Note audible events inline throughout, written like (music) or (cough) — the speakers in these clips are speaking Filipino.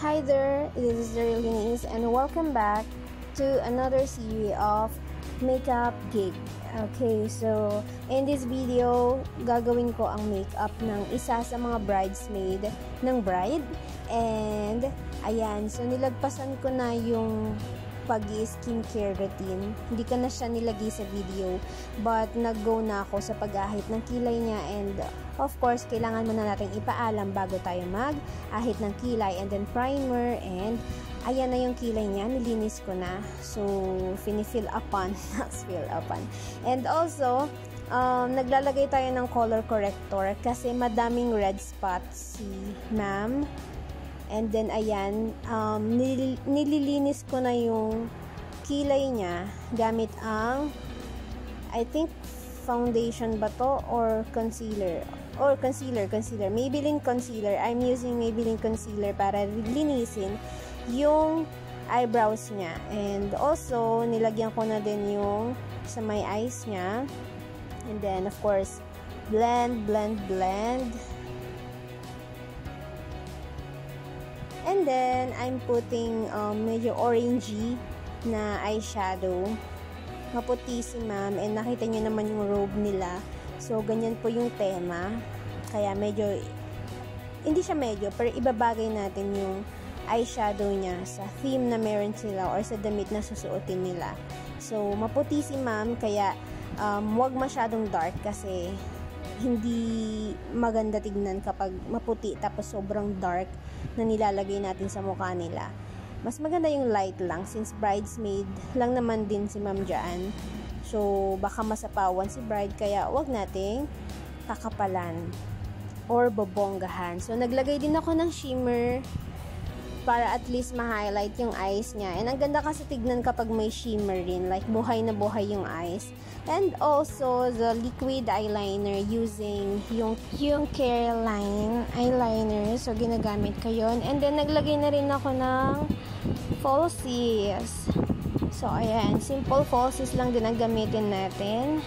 Hi there, this is Darylines and welcome back to another series of makeup gig. Okay, so in this video, gagawin ko ang makeup ng isa sa mga bridesmaid ng bride. And, ayan, so nilagpasan ko na yung pag skincare routine. Hindi ko na siya nilagay sa video. But, nag-go na ako sa pag-ahit ng kilay niya. And, of course, kailangan muna natin ipaalam bago tayo mag-ahit ng kilay. And then, primer. And, ayan na yung kilay niya. Nilinis ko na. So, finifill upan. (laughs) fill upan. And also, um, naglalagay tayo ng color corrector kasi madaming red spots si ma'am And then, ayan, um, nil- nililinis ko na yung kilay niya gamit ang, I think, foundation ba to or concealer? Or concealer, concealer. Maybelline concealer. I'm using Maybelline concealer para linisin yung eyebrows niya. And also, nilagyan ko na din yung sa may eyes niya. And then, of course, blend, blend, blend. And then, I'm putting um, medyo orangey na eyeshadow. Maputi si ma'am. And nakita niyo naman yung robe nila. So, ganyan po yung tema. Kaya medyo, hindi siya medyo, pero ibabagay natin yung eyeshadow niya sa theme na meron sila or sa damit na susuotin nila. So, maputi si ma'am, kaya um, wag masyadong dark kasi hindi maganda tignan kapag maputi tapos sobrang dark na nilalagay natin sa mukha nila. Mas maganda yung light lang since bridesmaid lang naman din si ma'am dyan. So, baka masapawan si bride kaya wag nating kakapalan or bobonggahan. So, naglagay din ako ng shimmer para at least ma-highlight yung eyes niya. And ang ganda kasi tignan kapag may shimmer rin. Like, buhay na buhay yung eyes. And also, the liquid eyeliner using yung, yung Careline eyeliner. So, ginagamit ko yun. And then, naglagay na rin ako ng falsies. So, ayan. Simple falsies lang din ang gamitin natin.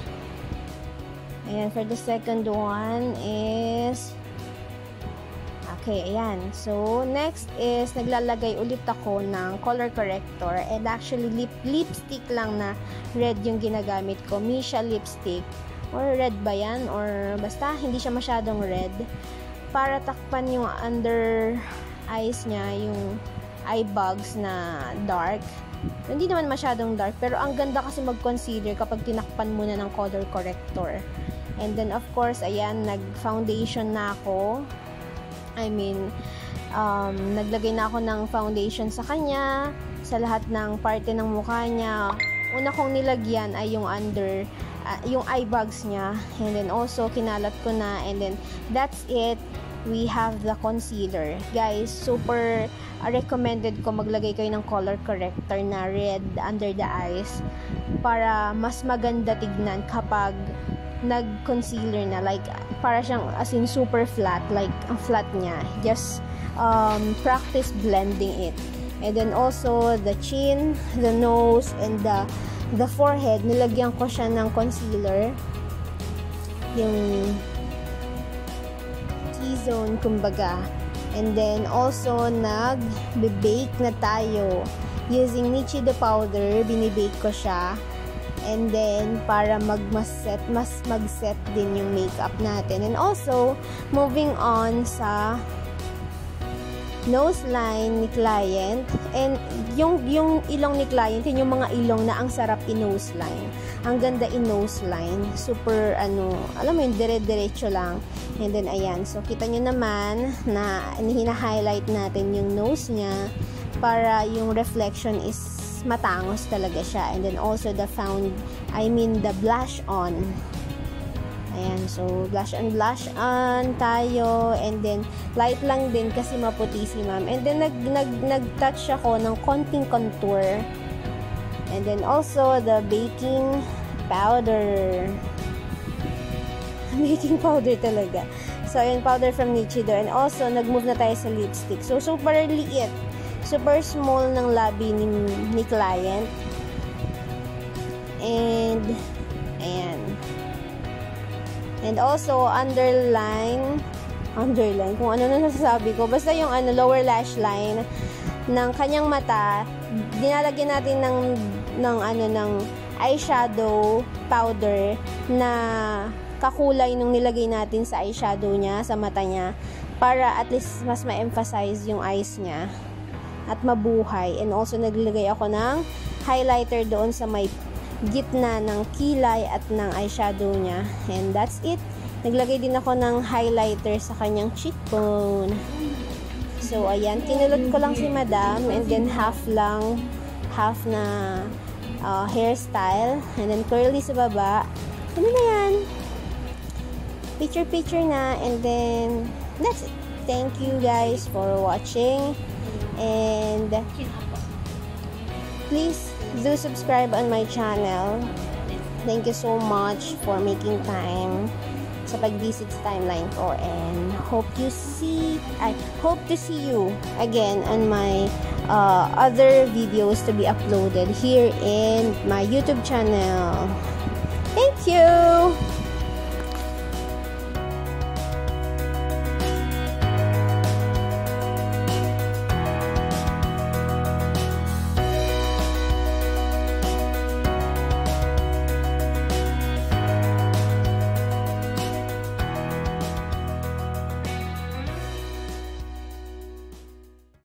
Ayan, for the second one is Okay, ayan. So, next is, naglalagay ulit ako ng color corrector. And actually, lip, lipstick lang na red yung ginagamit ko. Misha lipstick. Or red ba yan? Or basta, hindi siya masyadong red. Para takpan yung under eyes niya, yung eye bags na dark. Hindi naman masyadong dark, pero ang ganda kasi mag-concealer kapag tinakpan mo na ng color corrector. And then, of course, ayan, nag-foundation na ako I mean, um, naglagay na ako ng foundation sa kanya, sa lahat ng parte ng mukha niya. Una kong nilagyan ay yung under, uh, yung eye bags niya. And then also, kinalat ko na. And then, that's it. We have the concealer. Guys, super uh, recommended ko maglagay kayo ng color corrector na red under the eyes para mas maganda tignan kapag nag-concealer na. Like, para siyang as in super flat. Like, ang flat niya. Just um, practice blending it. And then also, the chin, the nose, and the the forehead, nilagyan ko siya ng concealer. Yung T-zone, kumbaga. And then, also, nag-bake na tayo. Using Nichido powder, binibake ko siya And then, para mag mas set, mas mag-set din yung makeup natin. And also, moving on sa nose line ni client. And yung, yung ilong ni client, yun yung mga ilong na ang sarap i-nose line. Ang ganda i-nose line. Super, ano, alam mo yun, dire-diretso lang. And then, ayan. So, kita nyo naman na hina-highlight natin yung nose niya para yung reflection is matangos talaga siya. And then also the found, I mean the blush on. Ayan, so blush on, blush on tayo. And then light lang din kasi maputi si ma'am. And then nag, nag, nag-touch ako ng konting contour. And then also the baking powder. (laughs) baking powder talaga. So, ayan, powder from Nichido. And also, nag-move na tayo sa lipstick. So, super liit super small ng labi ni, ni client. And, ayan. And also, underline underline. Kung ano na nasasabi ko. Basta yung ano, lower lash line ng kanyang mata, dinalagyan natin ng, ng ano, ng eyeshadow powder na kakulay nung nilagay natin sa eyeshadow niya, sa mata niya, para at least mas ma-emphasize yung eyes niya at mabuhay. And also, naglagay ako ng highlighter doon sa may gitna ng kilay at ng eyeshadow niya. And that's it. Naglagay din ako ng highlighter sa kanyang cheekbone. So, ayan. Kinulot ko lang si madam. And then, half lang. Half na uh, hairstyle. And then, curly sa baba. Ano na yan? Picture-picture na. And then, that's it. Thank you guys for watching. And, please do subscribe on my channel. Thank you so much for making time sa pag-visit sa timeline ko and hope you see I hope to see you again on my uh, other videos to be uploaded here in my YouTube channel. Thank you!